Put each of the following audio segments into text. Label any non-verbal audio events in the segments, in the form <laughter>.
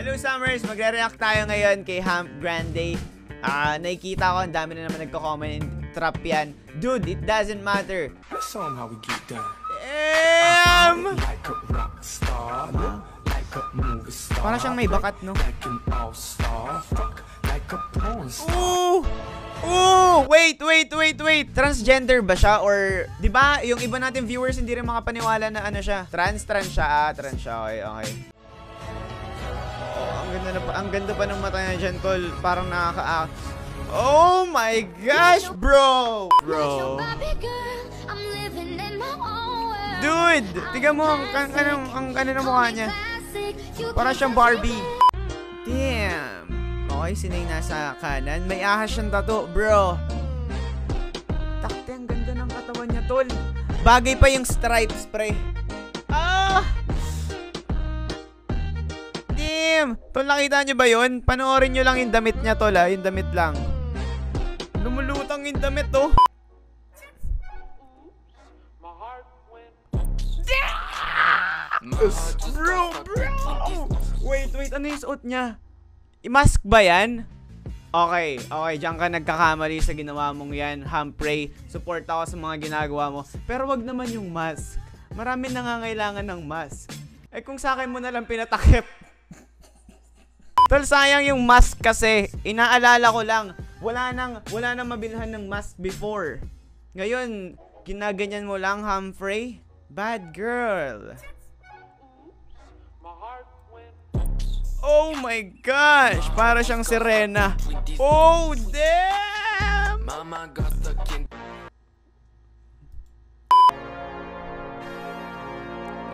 Hello Summers! Magre-react tayo ngayon kay Hamp Grande. Ah, nakikita ko, ang dami na naman nagko-comment. Trap yan. Dude, it doesn't matter. Let's show 'em how we get down. Damn! Like a rock star, like a movie star. Para siyang may bakat, no? Like an all-star, fuck, like a porn star. Ooh! Ooh! Wait, wait, wait, wait! Transgender ba siya? Or, di ba, yung iba natin viewers hindi rin makapaniwala na ano siya? Trans, trans siya. Ah, trans siya. Okay, okay. Oh, ang ganda, na pa, ang ganda pa ng mata niya dyan, tol. Parang nakaka Oh my gosh, bro! Bro. Dude! Tiga mo, ang, ang, ang, ang, na mukha niya. Para siyang Barbie. Damn. Okay, sinay nasa kanan. May ahas siyang tato, bro. Takte, ang ganda ng katawan niya, tol. Bagay pa yung stripes, pre. Ah! Damn! Tol, nakita niyo ba yun? Panoorin niyo lang yung damit niya, tol, ha? Yung damit lang. Lumulutang yung damit, oh. Bro, bro! Wait, wait, ano yung suot niya? I-mask ba yan? Okay, okay, diyan ka nagkakamali sa ginawa mong yan, Humphrey. Support ako sa mga ginagawa mo. Pero wag naman yung mask. Marami nangangailangan ng mask. Eh kung sa akin mo na lang pinatakip. <laughs> Tol, sayang yung mask kasi. Inaalala ko lang, wala nang, wala nang mabilhan ng mask before. Ngayon, ginaganyan mo lang, Humphrey. Bad girl. My gosh! Para siyang sirena. Oh, damn!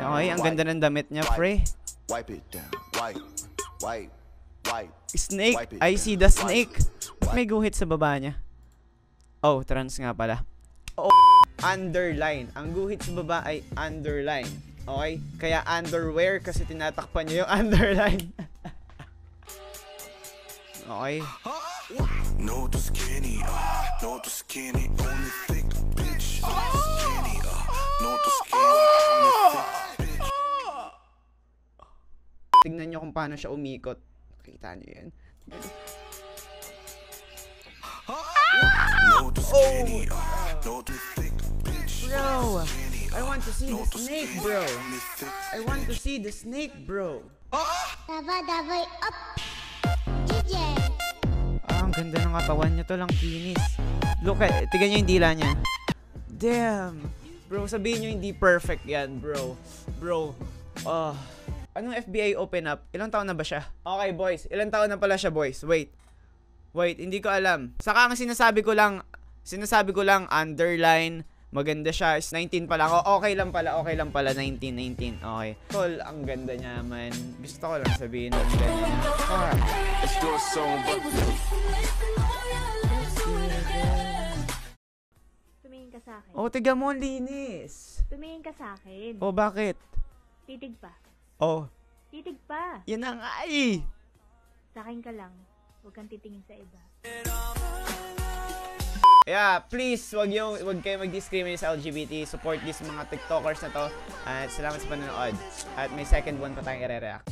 Okay, ang ganda ng damit niya, pre. Wipe it down. Wipe, wipe, wipe. Snake. I see the snake. Ba't may guhit sa baba niya? Oh, trans nga pala. Oh, underline. Ang guhit sa baba ay underline. Okay? Kaya underwear kasi tinatakpan niya yung <laughs> underline. Okay. No too skinny, uh, no too skinny, only thick bitch. No too skinny, uh, no too skinny, only thick bitch. Tingnan niyo kung paano siya umikot. Kita niyo yan. No too skinny, uh, no too thick bitch. Bro, I want to see No the snake, bro. I want to see the snake, bro. Daba dabay up. Katawan niya to lang kinis. Look at, tigan niyo yung dila niya. Damn. Bro, sabihin niyo hindi perfect yan, bro. Bro. Ah. anong FBI open up? Ilang taon na ba siya? Okay, boys. Ilang taon na pala siya, boys? Wait. Wait, hindi ko alam. Saka ang sinasabi ko lang, sinasabi ko lang, underline, maganda siya. Is 19 pa lang. O, okay lang pala, okay lang pala. 19, 19. Okay. Tol, ang ganda niya, man. Gusto ko lang sabihin ang ganda niya. But Tumingin ka sa akin. Oh, tiga mo, ang linis. Tumingin ka sa akin. Oh, bakit? Titig pa. Oh, Titig pa. yan ang ay. Sa akin ka lang. Huwag kang titingin sa iba. Yeah, please, wag yung wag kayo mag-discriminate sa LGBT. Support these mga TikTokers na to. At salamat sa panonood. At may second one pa tayong i-react.